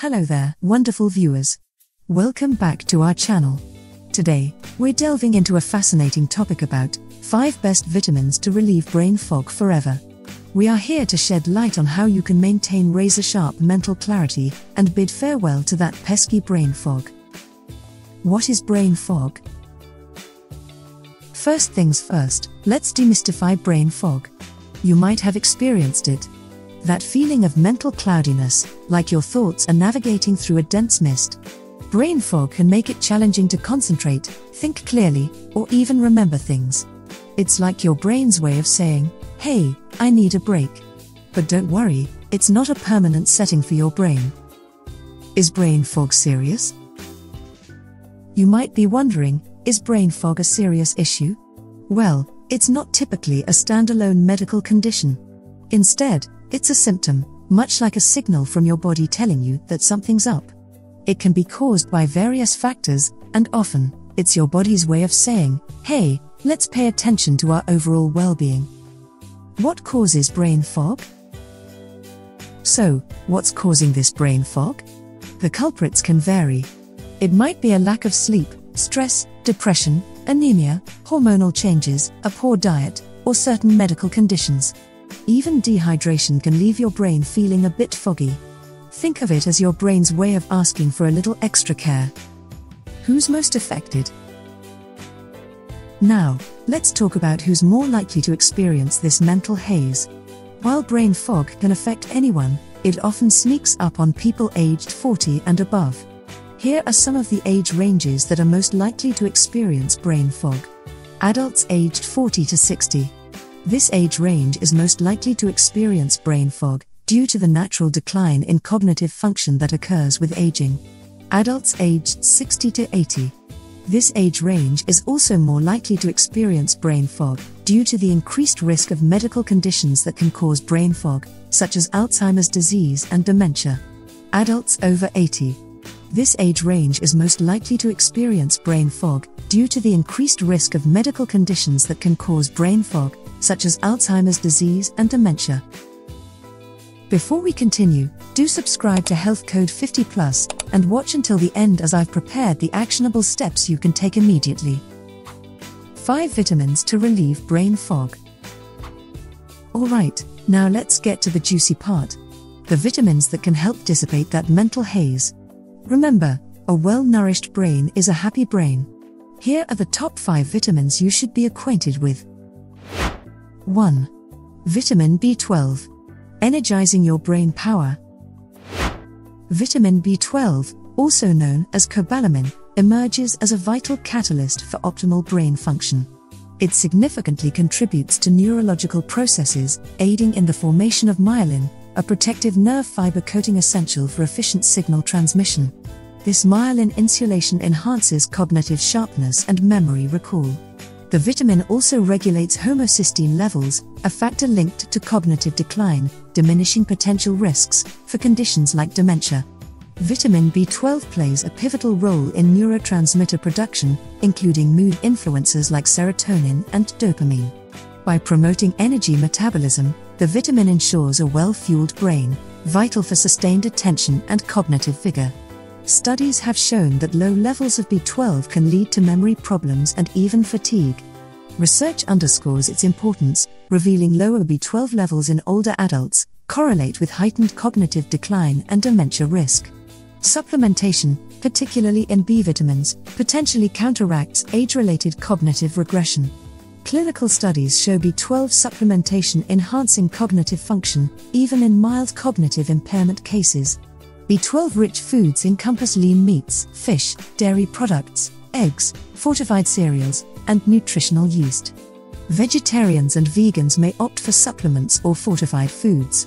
Hello there, wonderful viewers. Welcome back to our channel. Today, we're delving into a fascinating topic about 5 best vitamins to relieve brain fog forever. We are here to shed light on how you can maintain razor sharp mental clarity and bid farewell to that pesky brain fog. What is brain fog? First things first, let's demystify brain fog. You might have experienced it. That feeling of mental cloudiness, like your thoughts are navigating through a dense mist. Brain fog can make it challenging to concentrate, think clearly, or even remember things. It's like your brain's way of saying, hey, I need a break. But don't worry, it's not a permanent setting for your brain. Is brain fog serious? You might be wondering, is brain fog a serious issue? Well, it's not typically a standalone medical condition. Instead, it's a symptom, much like a signal from your body telling you that something's up. It can be caused by various factors, and often, it's your body's way of saying, hey, let's pay attention to our overall well being. What causes brain fog? So, what's causing this brain fog? The culprits can vary. It might be a lack of sleep, stress, depression, anemia, hormonal changes, a poor diet, or certain medical conditions. Even dehydration can leave your brain feeling a bit foggy. Think of it as your brain's way of asking for a little extra care. Who's most affected? Now, let's talk about who's more likely to experience this mental haze. While brain fog can affect anyone, it often sneaks up on people aged 40 and above. Here are some of the age ranges that are most likely to experience brain fog. Adults aged 40 to 60. This age range is most likely to experience brain fog due to the natural decline in cognitive function that occurs with aging. Adults aged 60 to 80. This age range is also more likely to experience brain fog due to the increased risk of medical conditions that can cause brain fog, such as Alzheimer's disease and dementia. Adults over 80. This age range is most likely to experience brain fog due to the increased risk of medical conditions that can cause brain fog, such as Alzheimer's disease and dementia. Before we continue, do subscribe to Health Code 50 Plus and watch until the end as I've prepared the actionable steps you can take immediately. 5 vitamins to relieve brain fog. Alright, now let's get to the juicy part. The vitamins that can help dissipate that mental haze. Remember, a well nourished brain is a happy brain. Here are the top 5 vitamins you should be acquainted with. 1. Vitamin B12. Energizing your brain power. Vitamin B12, also known as cobalamin, emerges as a vital catalyst for optimal brain function. It significantly contributes to neurological processes, aiding in the formation of myelin, a protective nerve fiber coating essential for efficient signal transmission. This myelin insulation enhances cognitive sharpness and memory recall. The vitamin also regulates homocysteine levels, a factor linked to cognitive decline, diminishing potential risks for conditions like dementia. Vitamin B12 plays a pivotal role in neurotransmitter production, including mood influencers like serotonin and dopamine. By promoting energy metabolism, the vitamin ensures a well fueled brain, vital for sustained attention and cognitive vigor. Studies have shown that low levels of B12 can lead to memory problems and even fatigue. Research underscores its importance, revealing lower B12 levels in older adults correlate with heightened cognitive decline and dementia risk. Supplementation, particularly in B vitamins, potentially counteracts age related cognitive regression. Clinical studies show B12 supplementation enhancing cognitive function, even in mild cognitive impairment cases. B12 rich foods encompass lean meats, fish, dairy products, eggs, fortified cereals, and nutritional yeast. Vegetarians and vegans may opt for supplements or fortified foods.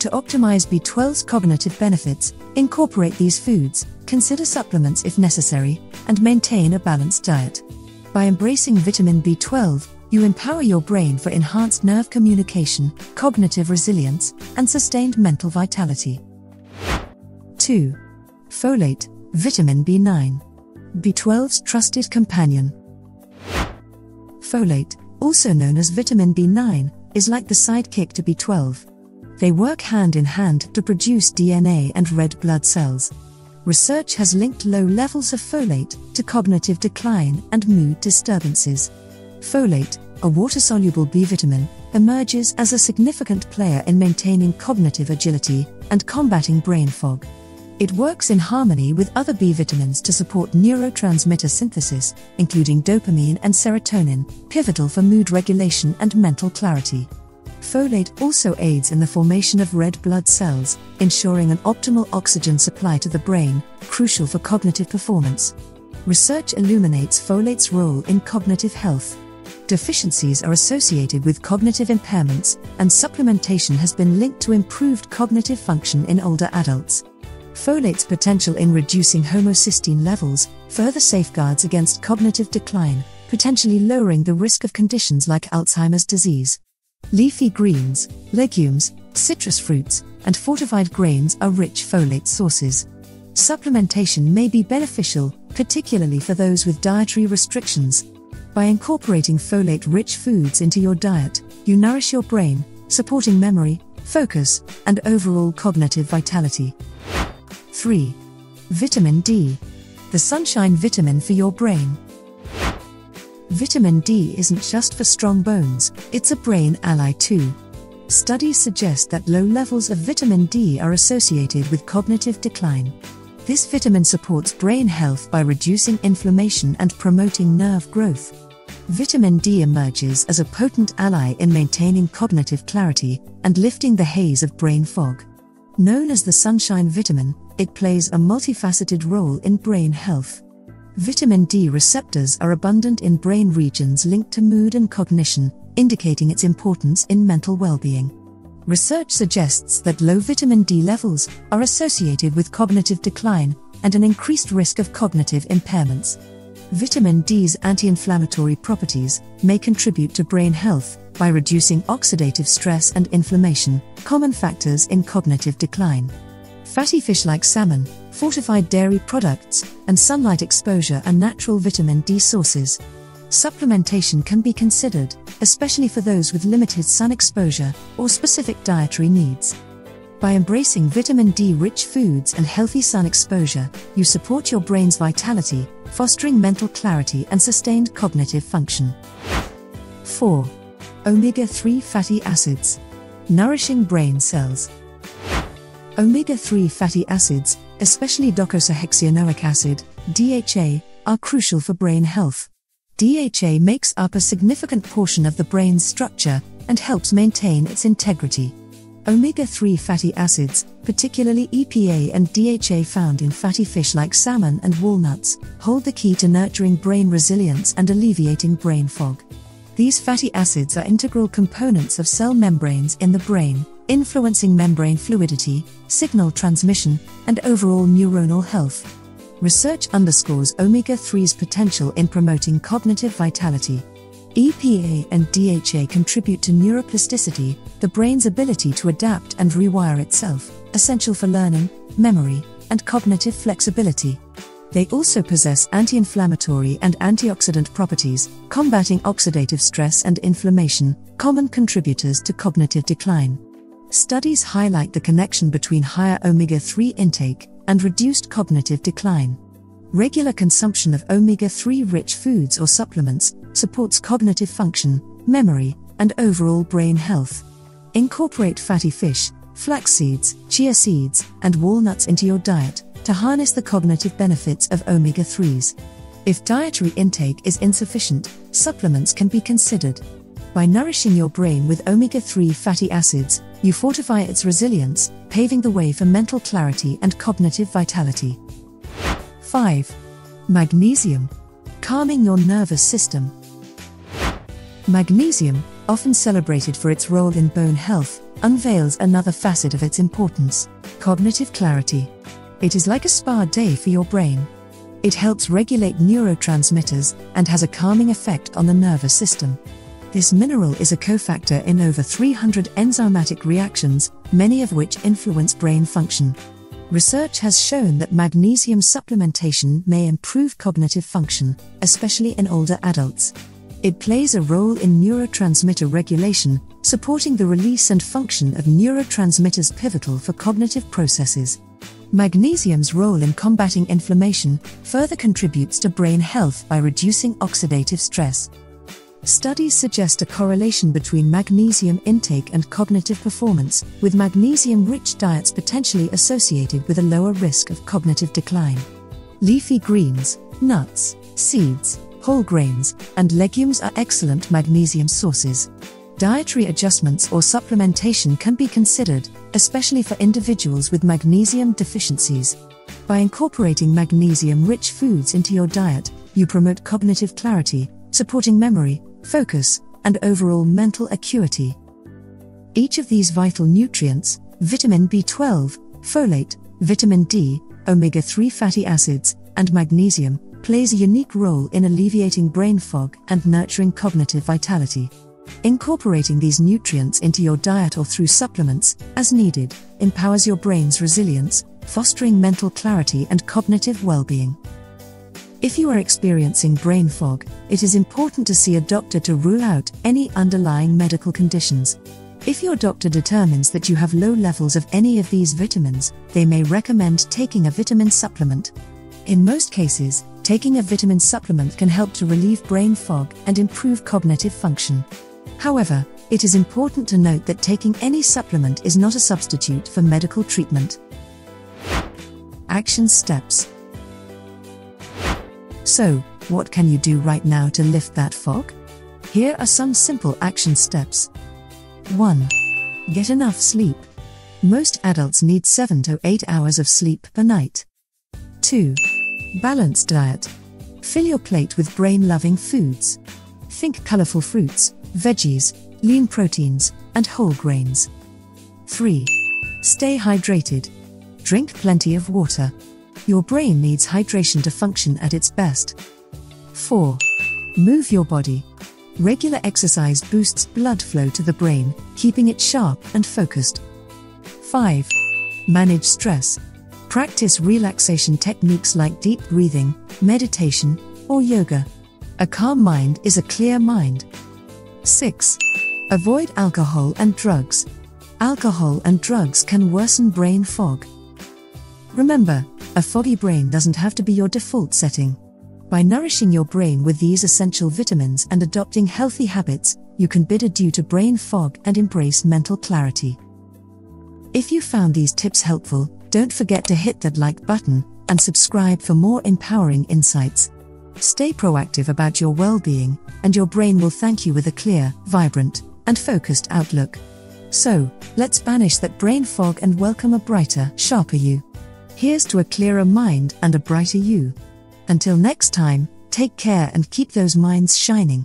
To optimize B12's cognitive benefits, incorporate these foods, consider supplements if necessary, and maintain a balanced diet. By embracing vitamin B12, you empower your brain for enhanced nerve communication, cognitive resilience, and sustained mental vitality. 2. Folate, vitamin B9. B12's trusted companion. Folate, also known as vitamin B9, is like the sidekick to B12. They work hand in hand to produce DNA and red blood cells. Research has linked low levels of folate to cognitive decline and mood disturbances. Folate, a water soluble B vitamin, emerges as a significant player in maintaining cognitive agility and combating brain fog. It works in harmony with other B vitamins to support neurotransmitter synthesis, including dopamine and serotonin, pivotal for mood regulation and mental clarity. Folate also aids in the formation of red blood cells, ensuring an optimal oxygen supply to the brain, crucial for cognitive performance. Research illuminates folate's role in cognitive health. Deficiencies are associated with cognitive impairments, and supplementation has been linked to improved cognitive function in older adults. Folate's potential in reducing homocysteine levels further safeguards against cognitive decline, potentially lowering the risk of conditions like Alzheimer's disease. Leafy greens, legumes, citrus fruits, and fortified grains are rich folate sources. Supplementation may be beneficial, particularly for those with dietary restrictions. By incorporating folate rich foods into your diet, you nourish your brain, supporting memory, focus, and overall cognitive vitality. 3. Vitamin D. The sunshine vitamin for your brain. Vitamin D isn't just for strong bones, it's a brain ally too. Studies suggest that low levels of vitamin D are associated with cognitive decline. This vitamin supports brain health by reducing inflammation and promoting nerve growth. Vitamin D emerges as a potent ally in maintaining cognitive clarity and lifting the haze of brain fog. Known as the sunshine vitamin, it plays a multifaceted role in brain health. Vitamin D receptors are abundant in brain regions linked to mood and cognition, indicating its importance in mental well being. Research suggests that low vitamin D levels are associated with cognitive decline and an increased risk of cognitive impairments. Vitamin D's anti inflammatory properties may contribute to brain health by reducing oxidative stress and inflammation, common factors in cognitive decline. Fatty fish like salmon, fortified dairy products, and sunlight exposure are natural vitamin D sources. Supplementation can be considered, especially for those with limited sun exposure or specific dietary needs. By embracing vitamin D rich foods and healthy sun exposure, you support your brain's vitality, fostering mental clarity and sustained cognitive function. 4 omega 3 fatty acids. Nourishing brain cells. Omega 3 fatty acids, especially docosahexaenoic acid, DHA, are crucial for brain health. DHA makes up a significant portion of the brain's structure and helps maintain its integrity. Omega 3 fatty acids, particularly EPA and DHA found in fatty fish like salmon and walnuts, hold the key to nurturing brain resilience and alleviating brain fog. These fatty acids are integral components of cell membranes in the brain, influencing membrane fluidity, signal transmission, and overall neuronal health. Research underscores omega 3's potential in promoting cognitive vitality. EPA and DHA contribute to neuroplasticity, the brain's ability to adapt and rewire itself, essential for learning, memory, and cognitive flexibility. They also possess anti inflammatory and antioxidant properties, combating oxidative stress and inflammation, common contributors to cognitive decline. Studies highlight the connection between higher omega 3 intake and reduced cognitive decline. Regular consumption of omega 3 rich foods or supplements supports cognitive function, memory, and overall brain health. Incorporate fatty fish, flax seeds, chia seeds, and walnuts into your diet to harness the cognitive benefits of omega 3s. If dietary intake is insufficient, supplements can be considered. By nourishing your brain with omega 3 fatty acids, you fortify its resilience, paving the way for mental clarity and cognitive vitality. 5. Magnesium. Calming your nervous system. Magnesium, often celebrated for its role in bone health, unveils another facet of its importance cognitive clarity. It is like a spa day for your brain. It helps regulate neurotransmitters and has a calming effect on the nervous system. This mineral is a cofactor in over 300 enzymatic reactions, many of which influence brain function. Research has shown that magnesium supplementation may improve cognitive function, especially in older adults. It plays a role in neurotransmitter regulation, supporting the release and function of neurotransmitters pivotal for cognitive processes. Magnesium's role in combating inflammation further contributes to brain health by reducing oxidative stress. Studies suggest a correlation between magnesium intake and cognitive performance, with magnesium rich diets potentially associated with a lower risk of cognitive decline. Leafy greens, nuts, seeds, whole grains, and legumes are excellent magnesium sources. Dietary adjustments or supplementation can be considered, especially for individuals with magnesium deficiencies. By incorporating magnesium rich foods into your diet, you promote cognitive clarity, supporting memory, focus, and overall mental acuity. Each of these vital nutrients, vitamin B12, folate, vitamin D, omega 3 fatty acids, and magnesium, plays a unique role in alleviating brain fog and nurturing cognitive vitality. Incorporating these nutrients into your diet or through supplements, as needed, empowers your brain's resilience, fostering mental clarity and cognitive well being. If you are experiencing brain fog, it is important to see a doctor to rule out any underlying medical conditions. If your doctor determines that you have low levels of any of these vitamins, they may recommend taking a vitamin supplement. In most cases, taking a vitamin supplement can help to relieve brain fog and improve cognitive function. However, it is important to note that taking any supplement is not a substitute for medical treatment. Action steps so, what can you do right now to lift that fog? Here are some simple action steps. 1. Get enough sleep. Most adults need 7 to 8 hours of sleep per night. 2. Balanced diet. Fill your plate with brain loving foods. Think colorful fruits, veggies, lean proteins, and whole grains. 3. Stay hydrated. Drink plenty of water. Your brain needs hydration to function at its best. 4. Move your body. Regular exercise boosts blood flow to the brain, keeping it sharp and focused. 5. Manage stress. Practice relaxation techniques like deep breathing, meditation, or yoga. A calm mind is a clear mind. 6. Avoid alcohol and drugs. Alcohol and drugs can worsen brain fog. Remember, a foggy brain doesn't have to be your default setting. By nourishing your brain with these essential vitamins and adopting healthy habits, you can bid adieu to brain fog and embrace mental clarity. If you found these tips helpful, don't forget to hit that like button and subscribe for more empowering insights. Stay proactive about your well being, and your brain will thank you with a clear, vibrant, and focused outlook. So, let's banish that brain fog and welcome a brighter, sharper you. Here's to a clearer mind and a brighter you. Until next time, take care and keep those minds shining.